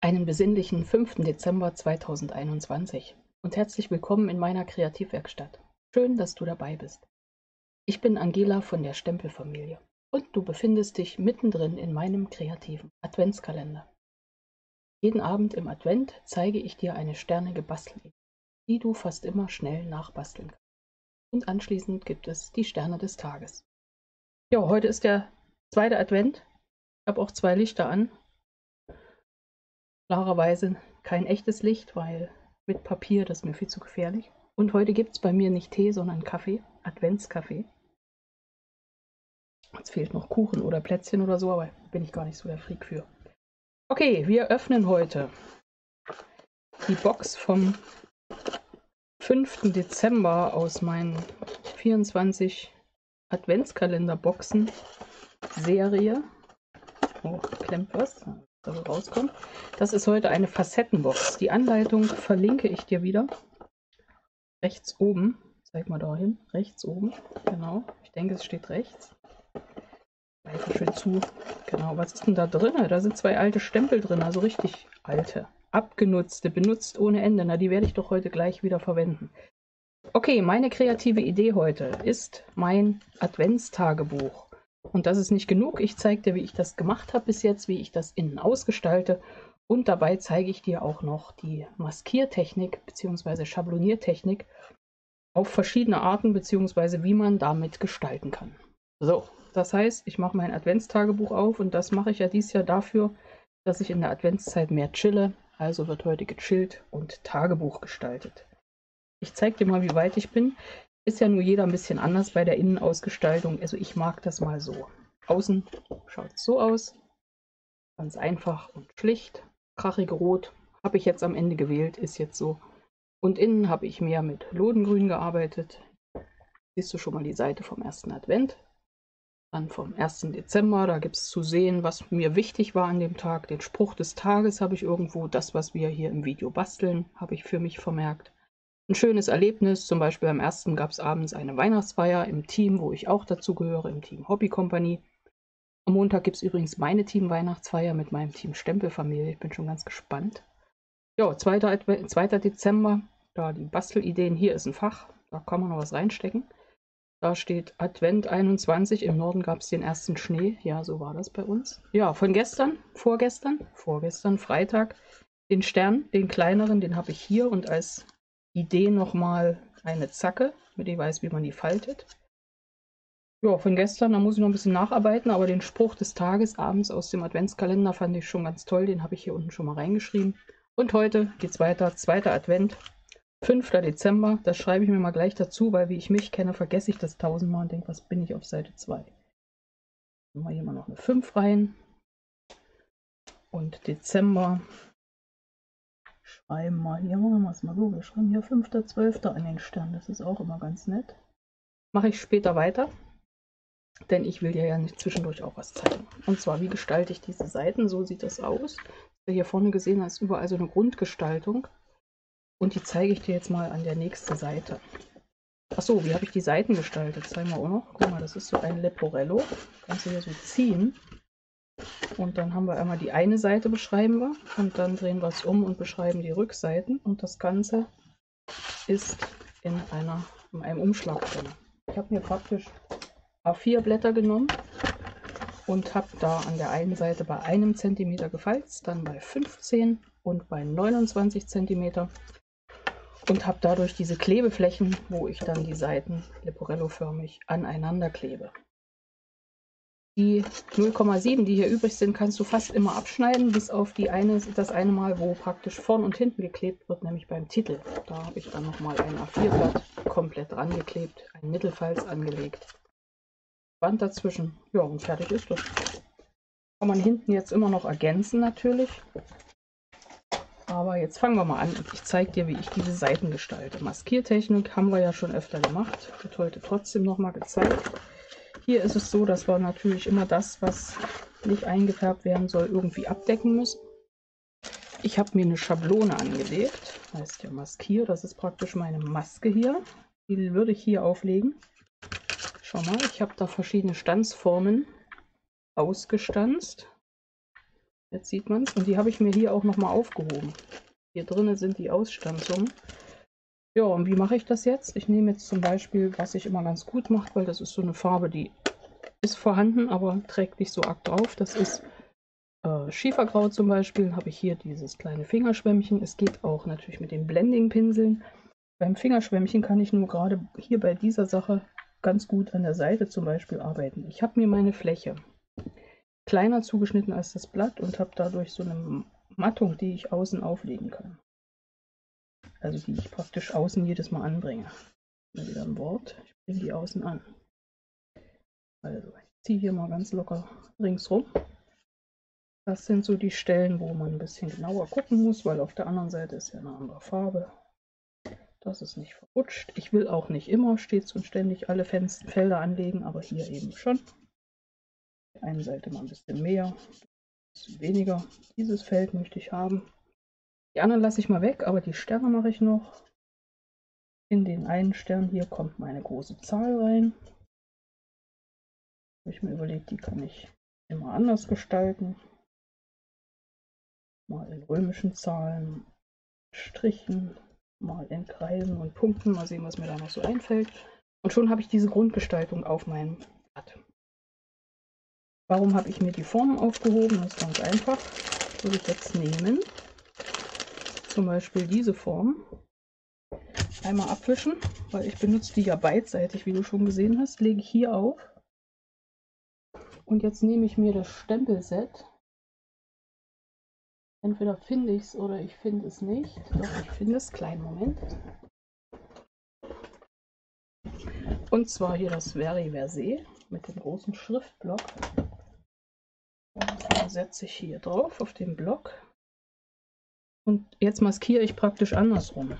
Einen besinnlichen 5. Dezember 2021 und herzlich willkommen in meiner Kreativwerkstatt. Schön, dass du dabei bist. Ich bin Angela von der Stempelfamilie und du befindest dich mittendrin in meinem kreativen Adventskalender. Jeden Abend im Advent zeige ich dir eine sternige Bastelidee, die du fast immer schnell nachbasteln kannst. Und anschließend gibt es die Sterne des Tages. Ja, heute ist der zweite Advent. Ich habe auch zwei Lichter an, klarerweise kein echtes Licht, weil mit Papier, das ist mir viel zu gefährlich. Und heute gibt es bei mir nicht Tee, sondern Kaffee, Adventskaffee. Jetzt fehlt noch Kuchen oder Plätzchen oder so, aber bin ich gar nicht so der Freak für. Okay, wir öffnen heute die Box vom 5. Dezember aus meinen 24 Adventskalender-Boxen Serie. Oh, klemmt was da so rauskommt. Das ist heute eine Facettenbox. Die Anleitung verlinke ich dir wieder. Rechts oben. Zeig mal dahin. Rechts oben. Genau. Ich denke, es steht rechts. Einfach schön zu. Genau. Was ist denn da drin? Da sind zwei alte Stempel drin. Also richtig alte. Abgenutzte. Benutzt ohne Ende. Na, die werde ich doch heute gleich wieder verwenden. Okay, meine kreative Idee heute ist mein Adventstagebuch. Und das ist nicht genug. Ich zeige dir, wie ich das gemacht habe bis jetzt, wie ich das innen ausgestalte. Und dabei zeige ich dir auch noch die Maskiertechnik bzw. Schabloniertechnik auf verschiedene Arten bzw. wie man damit gestalten kann. So, das heißt, ich mache mein Adventstagebuch auf und das mache ich ja dieses Jahr dafür, dass ich in der Adventszeit mehr chille. Also wird heute gechillt und Tagebuch gestaltet. Ich zeige dir mal, wie weit ich bin. Ist ja nur jeder ein bisschen anders bei der Innenausgestaltung. Also ich mag das mal so. Außen schaut es so aus. Ganz einfach und schlicht. Krachig rot habe ich jetzt am Ende gewählt, ist jetzt so. Und innen habe ich mehr mit Lodengrün gearbeitet. Siehst du schon mal die Seite vom ersten Advent. Dann vom 1. Dezember, da gibt es zu sehen, was mir wichtig war an dem Tag. Den Spruch des Tages habe ich irgendwo, das, was wir hier im Video basteln, habe ich für mich vermerkt ein schönes Erlebnis. Zum Beispiel am ersten gab es abends eine Weihnachtsfeier im Team, wo ich auch dazu gehöre, im Team Hobby Company. Am Montag gibt es übrigens meine Team-Weihnachtsfeier mit meinem Team Stempelfamilie. Ich bin schon ganz gespannt. Ja, 2. 2. Dezember, da die Bastelideen. Hier ist ein Fach, da kann man noch was reinstecken. Da steht Advent 21. Im Norden gab es den ersten Schnee. Ja, so war das bei uns. Ja, von gestern, vorgestern, vorgestern, Freitag, den Stern, den kleineren, den habe ich hier und als Idee nochmal eine Zacke, damit ich weiß, wie man die faltet. Ja, von gestern, da muss ich noch ein bisschen nacharbeiten, aber den Spruch des Tages abends aus dem Adventskalender fand ich schon ganz toll. Den habe ich hier unten schon mal reingeschrieben. Und heute geht es weiter, zweiter Advent, 5. Dezember. Das schreibe ich mir mal gleich dazu, weil wie ich mich kenne, vergesse ich das tausendmal und denke, was bin ich auf Seite 2. Machen wir hier mal noch eine 5 rein. Und Dezember schreiben mal hier, machen wir es mal so, wir schreiben hier 5.12. an den Stern, das ist auch immer ganz nett. Mache ich später weiter, denn ich will dir ja nicht zwischendurch auch was zeigen. Und zwar, wie gestalte ich diese Seiten, so sieht das aus. Hier vorne gesehen hast, überall so eine Grundgestaltung und die zeige ich dir jetzt mal an der nächsten Seite. Achso, wie habe ich die Seiten gestaltet? Zeigen wir auch noch. Guck mal, das ist so ein Leporello. Kannst du hier so ziehen. Und dann haben wir einmal die eine Seite beschreiben wir und dann drehen wir es um und beschreiben die Rückseiten. Und das Ganze ist in, einer, in einem Umschlag drin. Ich habe mir praktisch A4 Blätter genommen und habe da an der einen Seite bei einem Zentimeter gefalzt, dann bei 15 und bei 29 Zentimeter und habe dadurch diese Klebeflächen, wo ich dann die Seiten leporello-förmig aneinander klebe. Die 0,7, die hier übrig sind, kannst du fast immer abschneiden, bis auf die eine, das eine Mal, wo praktisch vorn und hinten geklebt wird, nämlich beim Titel. Da habe ich dann nochmal ein A4-Blatt komplett dran geklebt, ein Mittelfalz angelegt. Band dazwischen. Ja, und fertig ist das. Kann man hinten jetzt immer noch ergänzen natürlich. Aber jetzt fangen wir mal an und ich zeige dir, wie ich diese Seiten gestalte. Maskiertechnik haben wir ja schon öfter gemacht. Wird heute trotzdem nochmal gezeigt. Hier ist es so, dass wir natürlich immer das, was nicht eingefärbt werden soll, irgendwie abdecken müssen. Ich habe mir eine Schablone angelegt, heißt ja Maskier, das ist praktisch meine Maske hier. Die würde ich hier auflegen. Schau mal, ich habe da verschiedene Stanzformen ausgestanzt. Jetzt sieht man es. Und die habe ich mir hier auch nochmal aufgehoben. Hier drinnen sind die Ausstanzungen. Ja, und wie mache ich das jetzt? Ich nehme jetzt zum Beispiel, was ich immer ganz gut mache, weil das ist so eine Farbe, die ist vorhanden, aber trägt nicht so arg drauf. Das ist äh, Schiefergrau zum Beispiel. Habe ich hier dieses kleine Fingerschwämmchen. Es geht auch natürlich mit den Blending-Pinseln. Beim Fingerschwämmchen kann ich nur gerade hier bei dieser Sache ganz gut an der Seite zum Beispiel arbeiten. Ich habe mir meine Fläche kleiner zugeschnitten als das Blatt und habe dadurch so eine Mattung, die ich außen auflegen kann. Also die ich praktisch außen jedes Mal anbringe. Wieder ein Wort. Ich bringe die außen an. Also ich ziehe hier mal ganz locker ringsrum. Das sind so die Stellen, wo man ein bisschen genauer gucken muss, weil auf der anderen Seite ist ja eine andere Farbe. Das ist nicht verrutscht. Ich will auch nicht immer stets und ständig alle Fenster, Felder anlegen, aber hier eben schon. Auf der einen Seite mal ein bisschen mehr, ein bisschen weniger. Dieses Feld möchte ich haben. Die anderen lasse ich mal weg, aber die Sterne mache ich noch. In den einen Stern hier kommt meine große Zahl rein. Habe ich mir überlegt, die kann ich immer anders gestalten. Mal in römischen Zahlen, Strichen, mal in Kreisen und Punkten. Mal sehen, was mir da noch so einfällt. Und schon habe ich diese Grundgestaltung auf meinem Blatt. Warum habe ich mir die Formen aufgehoben? Das ist ganz einfach. Würde ich jetzt nehmen. Zum Beispiel diese Form. Einmal abwischen, weil ich benutze die ja beidseitig, wie du schon gesehen hast. Lege ich hier auf. Und jetzt nehme ich mir das Stempelset Entweder finde ich es oder ich finde es nicht. Doch, ich finde es. Kleinen Moment. Und zwar hier das Veri Versé mit dem großen Schriftblock. Das setze ich hier drauf auf den Block. Und jetzt maskiere ich praktisch andersrum.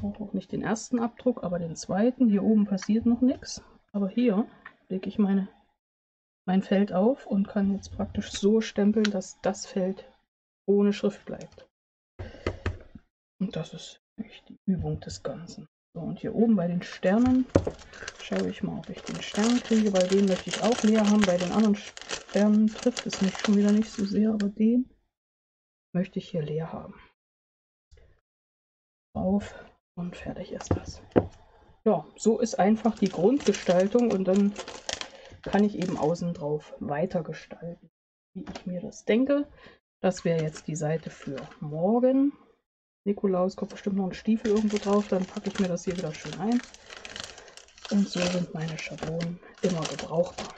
Auch nicht den ersten Abdruck, aber den zweiten. Hier oben passiert noch nichts. Aber hier lege ich meine mein Feld auf und kann jetzt praktisch so stempeln, dass das Feld ohne Schrift bleibt. Und das ist die Übung des Ganzen. So, und hier oben bei den Sternen schaue ich mal, ob ich den Stern kriege, weil den möchte ich auch leer haben. Bei den anderen Sternen trifft es mich schon wieder nicht so sehr, aber den möchte ich hier leer haben. Auf und fertig ist das. Ja, so ist einfach die Grundgestaltung und dann kann ich eben außen drauf weitergestalten, wie ich mir das denke. Das wäre jetzt die Seite für morgen. Nikolaus kommt bestimmt noch ein Stiefel irgendwo drauf, dann packe ich mir das hier wieder schön ein. Und so sind meine Schablonen immer gebrauchbar.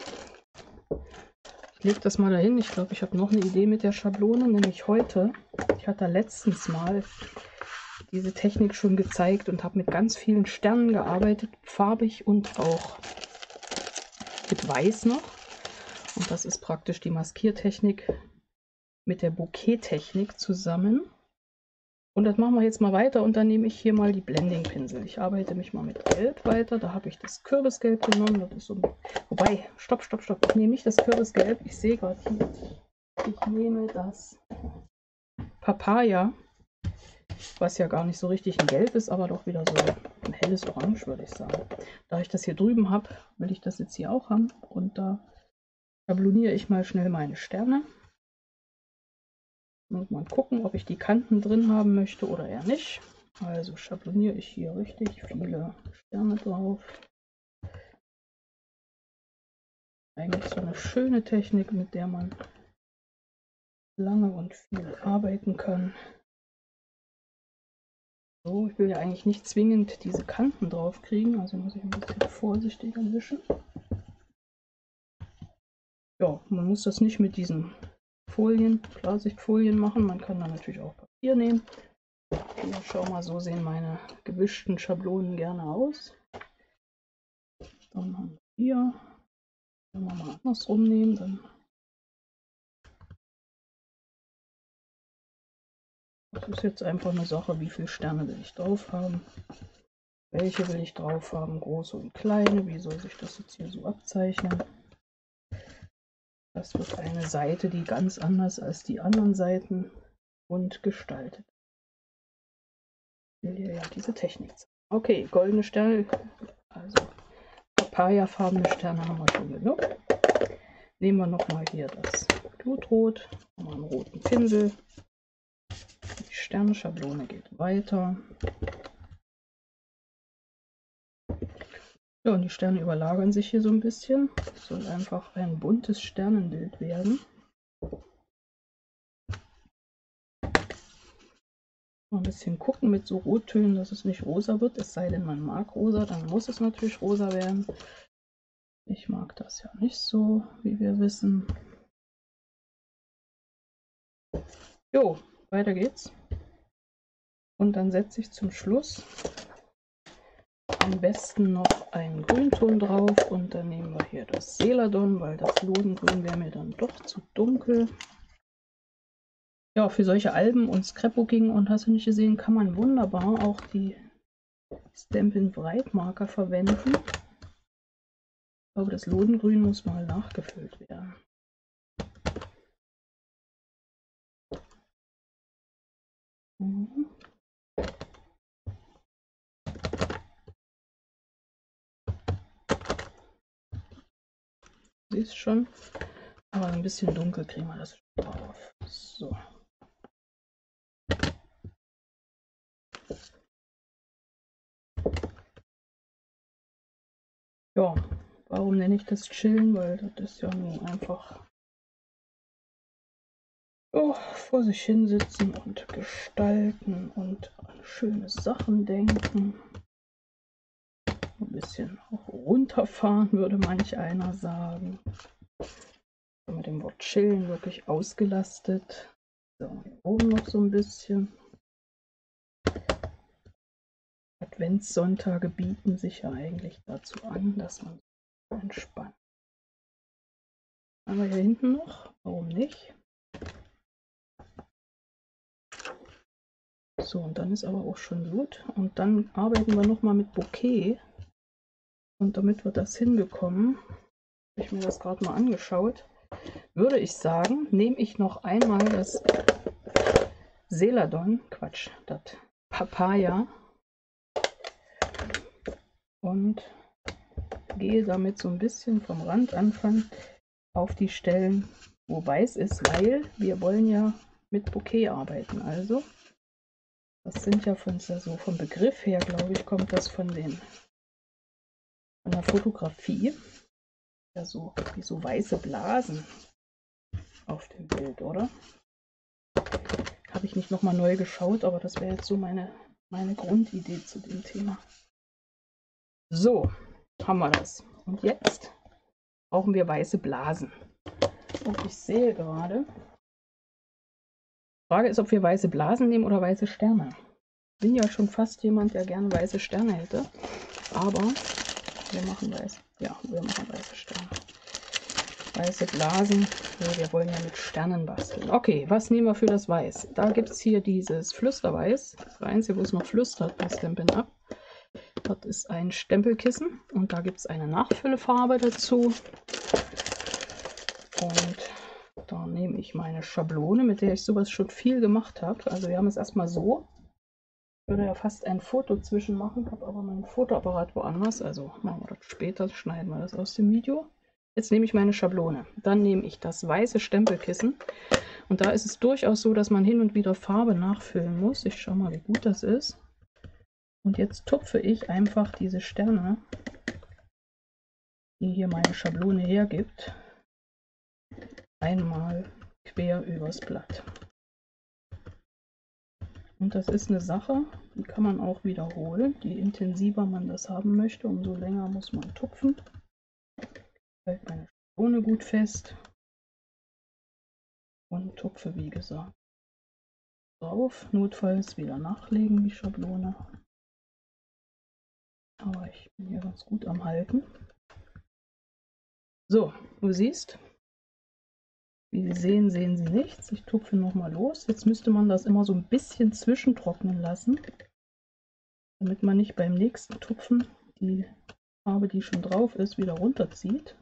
Lege das mal dahin. Ich glaube, ich habe noch eine Idee mit der Schablone, nämlich heute. Ich hatte letztens mal diese Technik schon gezeigt und habe mit ganz vielen Sternen gearbeitet, farbig und auch mit Weiß noch. Und das ist praktisch die Maskiertechnik mit der Bouquet-Technik zusammen. Und das machen wir jetzt mal weiter und dann nehme ich hier mal die Blending-Pinsel. Ich arbeite mich mal mit Gelb weiter. Da habe ich das Kürbisgelb genommen. Das ist so, wobei, stopp, stopp, stopp. Ich nehme nicht das Kürbisgelb. Ich sehe gerade hier. Ich nehme das Papaya, was ja gar nicht so richtig ein Gelb ist, aber doch wieder so ein helles Orange, würde ich sagen. Da ich das hier drüben habe, will ich das jetzt hier auch haben. Und da schabloniere ich mal schnell meine Sterne. Und mal gucken, ob ich die Kanten drin haben möchte oder eher nicht. Also schabloniere ich hier richtig viele Sterne drauf. Eigentlich so eine schöne Technik, mit der man lange und viel arbeiten kann. So, ich will ja eigentlich nicht zwingend diese Kanten drauf kriegen, also muss ich ein bisschen vorsichtiger wischen. Ja, man muss das nicht mit diesen Folien, Klarsichtfolien machen. Man kann da natürlich auch Papier nehmen. Hier, schau mal, so sehen meine gewischten Schablonen gerne aus. Dann haben wir hier, wenn wir mal andersrum nehmen, dann Das ist jetzt einfach eine Sache, wie viele Sterne will ich drauf haben. Welche will ich drauf haben, große und kleine. Wie soll sich das jetzt hier so abzeichnen? Das wird eine Seite, die ganz anders als die anderen Seiten und gestaltet. Ich will ja diese Technik zeigen. Okay, goldene Sterne, also papaya-farbene Sterne haben wir schon genug. Nehmen wir nochmal hier das Blutrot, nochmal einen roten Pinsel. Die Sternenschablone geht weiter. Ja, und die Sterne überlagern sich hier so ein bisschen. Es soll einfach ein buntes Sternenbild werden. Mal ein bisschen gucken mit so Rottönen, dass es nicht rosa wird. Es sei denn, man mag rosa, dann muss es natürlich rosa werden. Ich mag das ja nicht so, wie wir wissen. Jo, weiter geht's. Und dann setze ich zum Schluss am besten noch einen Grünton drauf und dann nehmen wir hier das Celadon, weil das Lodengrün wäre mir dann doch zu dunkel. Ja, für solche Alben und Scrapbooking und hast du nicht gesehen, kann man wunderbar auch die Stampin' Breitmarker verwenden. Glaube, das Lodengrün muss mal nachgefüllt werden. Mhm. Siehst schon. Aber ein bisschen dunkel kriegen wir das drauf. So. Ja, warum nenne ich das Chillen? Weil das ist ja nur einfach oh, vor sich hinsitzen und gestalten und an schöne Sachen denken ein bisschen runterfahren, würde manch einer sagen. Mit dem Wort chillen wirklich ausgelastet. So, hier oben noch so ein bisschen. Adventssonntage bieten sich ja eigentlich dazu an, dass man entspannt. Aber hier hinten noch, warum nicht? So, und dann ist aber auch schon gut. Und dann arbeiten wir noch mal mit Bouquet. Und damit wir das hinbekommen, habe ich mir das gerade mal angeschaut, würde ich sagen, nehme ich noch einmal das Seladon, Quatsch, das Papaya und gehe damit so ein bisschen vom Rand anfangen auf die Stellen, wo weiß ist, weil wir wollen ja mit Bouquet arbeiten. Also, das sind ja von so vom Begriff her, glaube ich, kommt das von den von der Fotografie. Ja, so wie so weiße Blasen auf dem Bild, oder? Habe ich nicht nochmal neu geschaut, aber das wäre jetzt so meine, meine Grundidee zu dem Thema. So, haben wir das. Und jetzt brauchen wir weiße Blasen. Und ich sehe gerade, Frage ist, ob wir weiße Blasen nehmen oder weiße Sterne. Bin ja schon fast jemand, der gerne weiße Sterne hätte. Aber wir machen weiß. Ja, wir machen weiße Sterne. Weiße Blasen. Wir wollen ja mit Sternen basteln. Okay, was nehmen wir für das Weiß? Da gibt es hier dieses Flüsterweiß. Das einzige, wo es noch flüstert bei Stampin' Up. Das ist ein Stempelkissen und da gibt es eine Nachfüllefarbe dazu. Und da nehme ich meine Schablone, mit der ich sowas schon viel gemacht habe. Also wir haben es erstmal so würde ja fast ein Foto zwischen machen, habe aber meinen Fotoapparat woanders. Also machen wir das später, schneiden wir das aus dem Video. Jetzt nehme ich meine Schablone. Dann nehme ich das weiße Stempelkissen. Und da ist es durchaus so, dass man hin und wieder Farbe nachfüllen muss. Ich schaue mal, wie gut das ist. Und jetzt tupfe ich einfach diese Sterne, die hier meine Schablone hergibt, einmal quer übers Blatt. Und das ist eine Sache, die kann man auch wiederholen. Je intensiver man das haben möchte, umso länger muss man tupfen. Hält meine Schablone gut fest. Und tupfe, wie gesagt, drauf. Notfalls wieder nachlegen, die Schablone. Aber ich bin hier ganz gut am Halten. So, du siehst, wie Sie sehen, sehen Sie nichts. Ich tupfe nochmal los. Jetzt müsste man das immer so ein bisschen zwischentrocknen lassen, damit man nicht beim nächsten Tupfen die Farbe, die schon drauf ist, wieder runterzieht.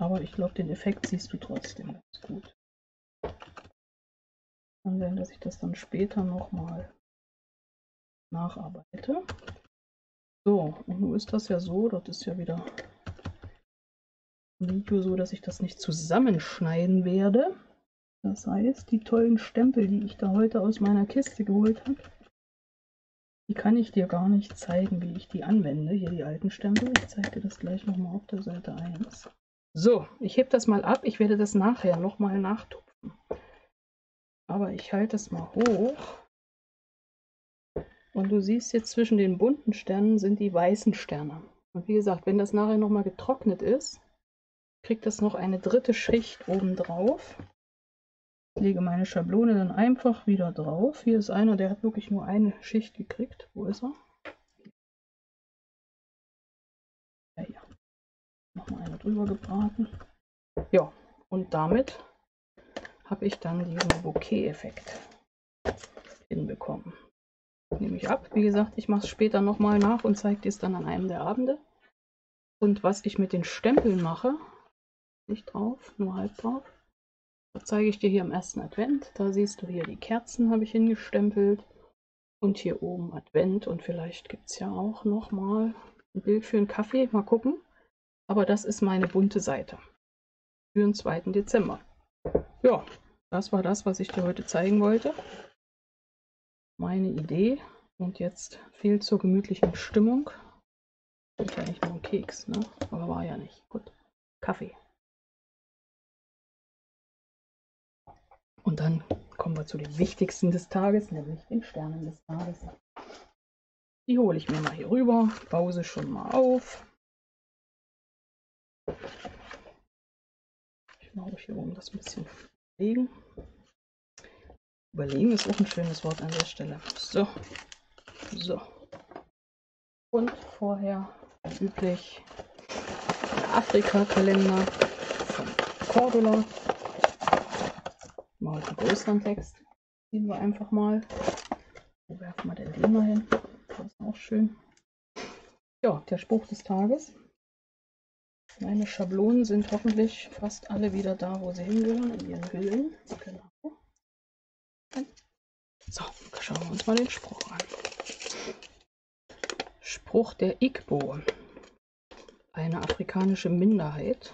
Aber ich glaube, den Effekt siehst du trotzdem ganz gut. Kann sein, dass ich das dann später nochmal nacharbeite. So, und nun ist das ja so, das ist ja wieder Video so, dass ich das nicht zusammenschneiden werde. Das heißt, die tollen Stempel, die ich da heute aus meiner Kiste geholt habe, die kann ich dir gar nicht zeigen, wie ich die anwende. Hier die alten Stempel. Ich zeige dir das gleich nochmal auf der Seite 1. So, ich hebe das mal ab. Ich werde das nachher nochmal nachtupfen. Aber ich halte es mal hoch. Und du siehst jetzt zwischen den bunten Sternen sind die weißen Sterne. Und wie gesagt, wenn das nachher nochmal getrocknet ist, kriegt das noch eine dritte Schicht oben drauf. Ich lege meine Schablone dann einfach wieder drauf. Hier ist einer, der hat wirklich nur eine Schicht gekriegt. Wo ist er? Ja, hier. Nochmal eine drüber gebraten. Ja, und damit habe ich dann diesen Bouquet-Effekt hinbekommen. Nehme ich ab. Wie gesagt, ich mache es später nochmal nach und zeige dir es dann an einem der Abende. Und was ich mit den Stempeln mache, nicht drauf, nur halb drauf, das zeige ich dir hier im ersten Advent. Da siehst du hier die Kerzen habe ich hingestempelt. Und hier oben Advent. Und vielleicht gibt es ja auch noch mal ein Bild für einen Kaffee. Mal gucken. Aber das ist meine bunte Seite. Für den 2. Dezember. Ja, das war das, was ich dir heute zeigen wollte. Meine Idee. Und jetzt viel zur gemütlichen Stimmung. Ist ja nicht nur ein Keks, ne? Aber war ja nicht. Gut. Kaffee. Und dann kommen wir zu den wichtigsten des Tages, nämlich den Sternen des Tages. Die hole ich mir mal hier rüber, baue sie schon mal auf. Ich mache hier oben das ein bisschen überlegen. Überlegen ist auch ein schönes Wort an der Stelle. So, so. Und vorher üblich der Afrika-Kalender von Cordula mal einen größeren Text. Ziehen wir einfach mal. Wo werfen wir denn den mal hin? Das ist auch schön. Ja, der Spruch des Tages. Meine Schablonen sind hoffentlich fast alle wieder da, wo sie hingehören, in ihren Hüllen. Genau. So, schauen wir uns mal den Spruch an. Spruch der Igbo. Eine afrikanische Minderheit.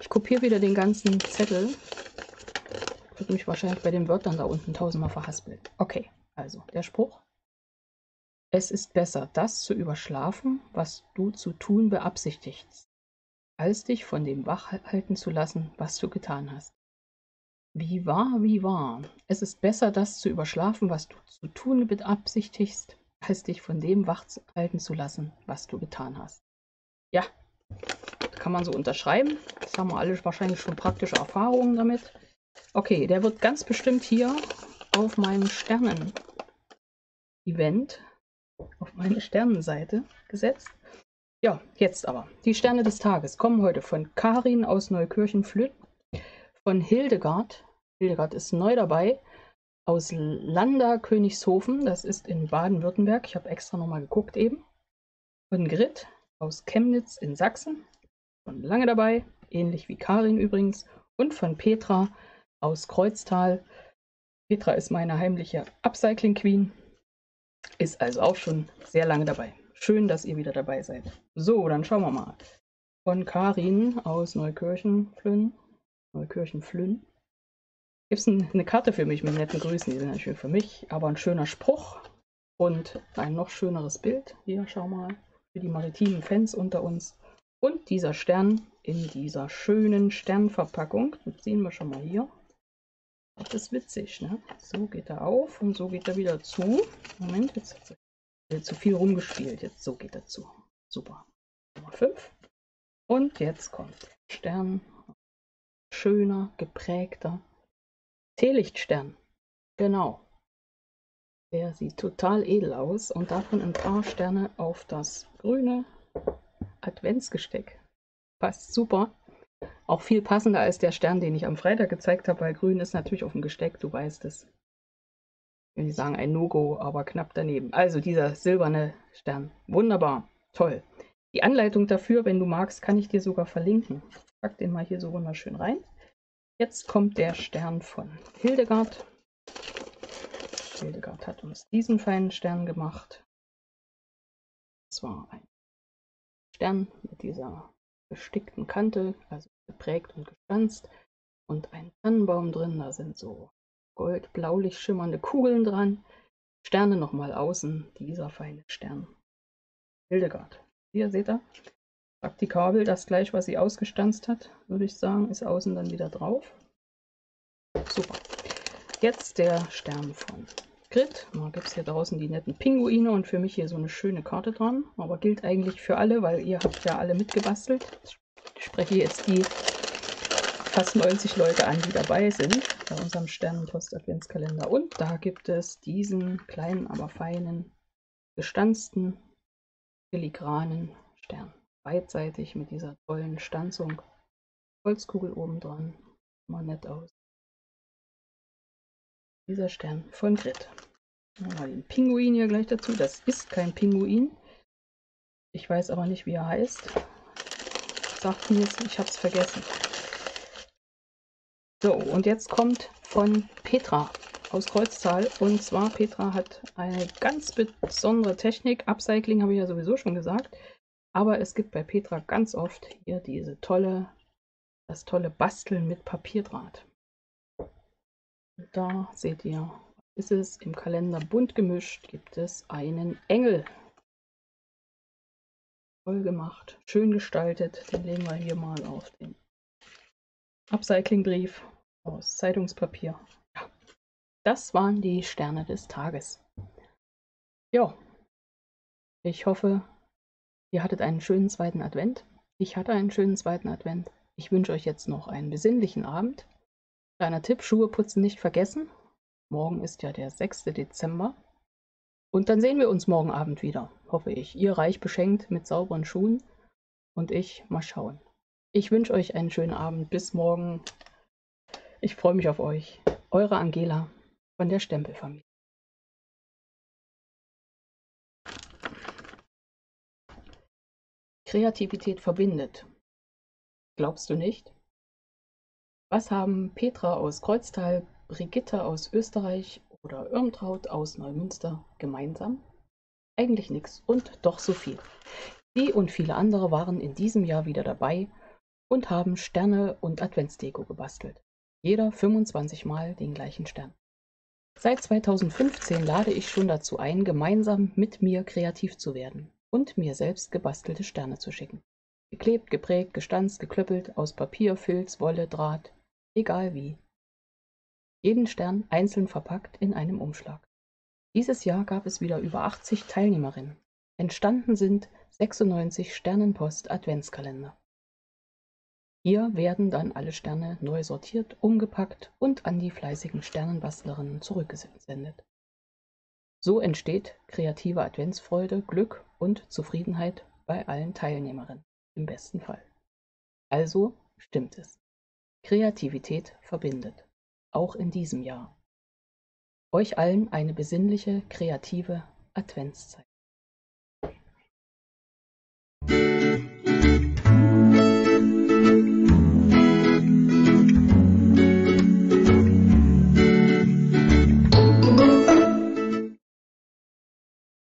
Ich kopiere wieder den ganzen Zettel würde mich wahrscheinlich bei den Wörtern da unten tausendmal verhaspeln. Okay, also der Spruch. Es ist besser, das zu überschlafen, was du zu tun beabsichtigst, als dich von dem wach halten zu lassen, was du getan hast. Wie wahr, wie wahr. Es ist besser, das zu überschlafen, was du zu tun beabsichtigst, als dich von dem wach halten zu lassen, was du getan hast. Ja, kann man so unterschreiben. Das haben wir alle wahrscheinlich schon praktische Erfahrungen damit. Okay, der wird ganz bestimmt hier auf meinem Sternen-Event, auf meine Sternenseite gesetzt. Ja, jetzt aber. Die Sterne des Tages kommen heute von Karin aus Neukirchen-Flütt, von Hildegard, Hildegard ist neu dabei, aus Landa Königshofen, das ist in Baden-Württemberg, ich habe extra nochmal geguckt eben, von Grit aus Chemnitz in Sachsen, schon lange dabei, ähnlich wie Karin übrigens, und von Petra aus Kreuztal. Petra ist meine heimliche Upcycling Queen, ist also auch schon sehr lange dabei. Schön, dass ihr wieder dabei seid. So, dann schauen wir mal. Von Karin aus Neukirchen, Flünn. Neukirchen, Flünn. Gibt es eine Karte für mich mit netten Grüßen? Die sind schön für mich, aber ein schöner Spruch und ein noch schöneres Bild. Hier, schau mal, für die maritimen Fans unter uns. Und dieser Stern in dieser schönen Sternverpackung. Das sehen wir schon mal hier. Das ist witzig, ne? So geht er auf und so geht er wieder zu. Moment, jetzt hat er zu viel rumgespielt. Jetzt so geht er zu. Super. Nummer 5. Und jetzt kommt Stern. Schöner, geprägter Teelichtstern. Genau. Der sieht total edel aus und davon ein paar Sterne auf das grüne Adventsgesteck. Passt super. Auch viel passender als der Stern, den ich am Freitag gezeigt habe, weil grün ist natürlich auf dem Gesteck, du weißt es. Will nicht sagen ein No-Go, aber knapp daneben. Also dieser silberne Stern. Wunderbar. Toll. Die Anleitung dafür, wenn du magst, kann ich dir sogar verlinken. Ich pack den mal hier so wunderschön rein. Jetzt kommt der Stern von Hildegard. Hildegard hat uns diesen feinen Stern gemacht. Das war ein Stern mit dieser gestickten Kante, also geprägt und gestanzt. Und ein Tannenbaum drin, da sind so gold-blaulich schimmernde Kugeln dran. Sterne nochmal außen, dieser feine Stern. Hildegard. Hier seht ihr, praktikabel, das gleich, was sie ausgestanzt hat, würde ich sagen, ist außen dann wieder drauf. Super. Jetzt der Stern von Grid. Da gibt es hier draußen die netten Pinguine und für mich hier so eine schöne Karte dran. Aber gilt eigentlich für alle, weil ihr habt ja alle mitgebastelt. Ich spreche jetzt die fast 90 Leute an, die dabei sind bei unserem Sternenpost-Adventskalender. Und da gibt es diesen kleinen, aber feinen, gestanzten, filigranen Stern. Beidseitig mit dieser tollen Stanzung. Holzkugel oben dran. Mal nett aus. Dieser Stern von Grit. Mal den Pinguin hier gleich dazu. Das ist kein Pinguin. Ich weiß aber nicht, wie er heißt. Sagt mir es, ich habe es vergessen. So, und jetzt kommt von Petra aus Kreuztal. Und zwar, Petra hat eine ganz besondere Technik. Upcycling habe ich ja sowieso schon gesagt. Aber es gibt bei Petra ganz oft hier diese tolle, das tolle Basteln mit Papierdraht. Da seht ihr, ist es im Kalender bunt gemischt, gibt es einen Engel. Toll gemacht, schön gestaltet. Den legen wir hier mal auf den Upcycling-Brief aus Zeitungspapier. Das waren die Sterne des Tages. Ja, ich hoffe, ihr hattet einen schönen zweiten Advent. Ich hatte einen schönen zweiten Advent. Ich wünsche euch jetzt noch einen besinnlichen Abend. Kleiner Tipp, Schuhe putzen nicht vergessen. Morgen ist ja der 6. Dezember. Und dann sehen wir uns morgen Abend wieder, hoffe ich. Ihr reich beschenkt mit sauberen Schuhen und ich mal schauen. Ich wünsche euch einen schönen Abend. Bis morgen. Ich freue mich auf euch. Eure Angela von der Stempelfamilie. Kreativität verbindet. Glaubst du nicht? Was haben Petra aus Kreuztal, Brigitte aus Österreich oder Irmtraut aus Neumünster gemeinsam? Eigentlich nichts und doch so viel. Sie und viele andere waren in diesem Jahr wieder dabei und haben Sterne und Adventsdeko gebastelt. Jeder 25 Mal den gleichen Stern. Seit 2015 lade ich schon dazu ein, gemeinsam mit mir kreativ zu werden und mir selbst gebastelte Sterne zu schicken. Geklebt, geprägt, gestanzt, geklöppelt, aus Papier, Filz, Wolle, Draht, egal wie. Jeden Stern einzeln verpackt in einem Umschlag. Dieses Jahr gab es wieder über 80 Teilnehmerinnen. Entstanden sind 96 Sternenpost Adventskalender. Hier werden dann alle Sterne neu sortiert, umgepackt und an die fleißigen Sternenbastlerinnen zurückgesendet. So entsteht kreative Adventsfreude, Glück und Zufriedenheit bei allen Teilnehmerinnen, im besten Fall. Also stimmt es. Kreativität verbindet, auch in diesem Jahr. Euch allen eine besinnliche, kreative Adventszeit.